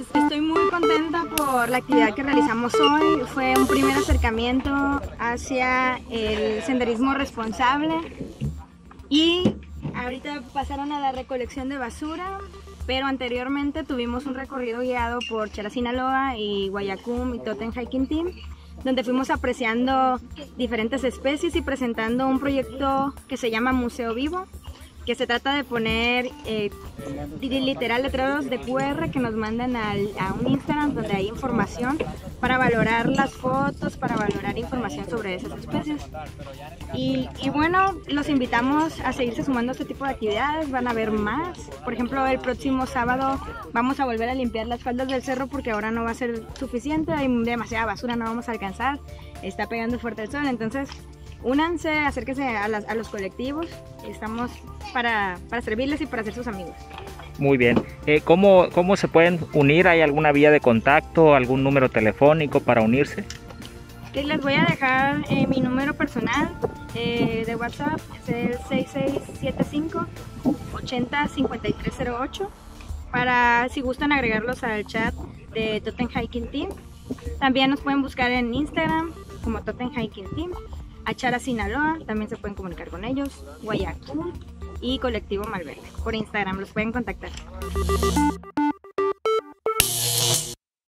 Estoy muy contenta por la actividad que realizamos hoy. Fue un primer acercamiento hacia el senderismo responsable y ahorita pasaron a la recolección de basura, pero anteriormente tuvimos un recorrido guiado por Chera Sinaloa y Guayacum y Totem Hiking Team donde fuimos apreciando diferentes especies y presentando un proyecto que se llama Museo Vivo, que se trata de poner eh, literal letreros de QR que nos mandan al, a un Instagram donde hay información para valorar las fotos, para valorar información sobre esas especies. Y, y, bueno, los invitamos a seguirse sumando a este tipo de actividades, van a haber más. Por ejemplo, el próximo sábado vamos a volver a limpiar las faldas del cerro porque ahora no va a ser suficiente, hay demasiada basura, no vamos a alcanzar, está pegando fuerte el sol, entonces únanse, acérquense a, las, a los colectivos, estamos para, para, servirles y para ser sus amigos. Muy bien, eh, ¿cómo, ¿cómo se pueden unir? ¿Hay alguna vía de contacto, algún número telefónico para unirse? Les voy a dejar eh, mi número personal eh, de WhatsApp, es el 6675 805308 para si gustan agregarlos al chat de Totem Hiking Team. También nos pueden buscar en Instagram como Totem Hiking Team Achara Sinaloa, también se pueden comunicar con ellos, Guayacú y Colectivo Malverde. Por Instagram los pueden contactar.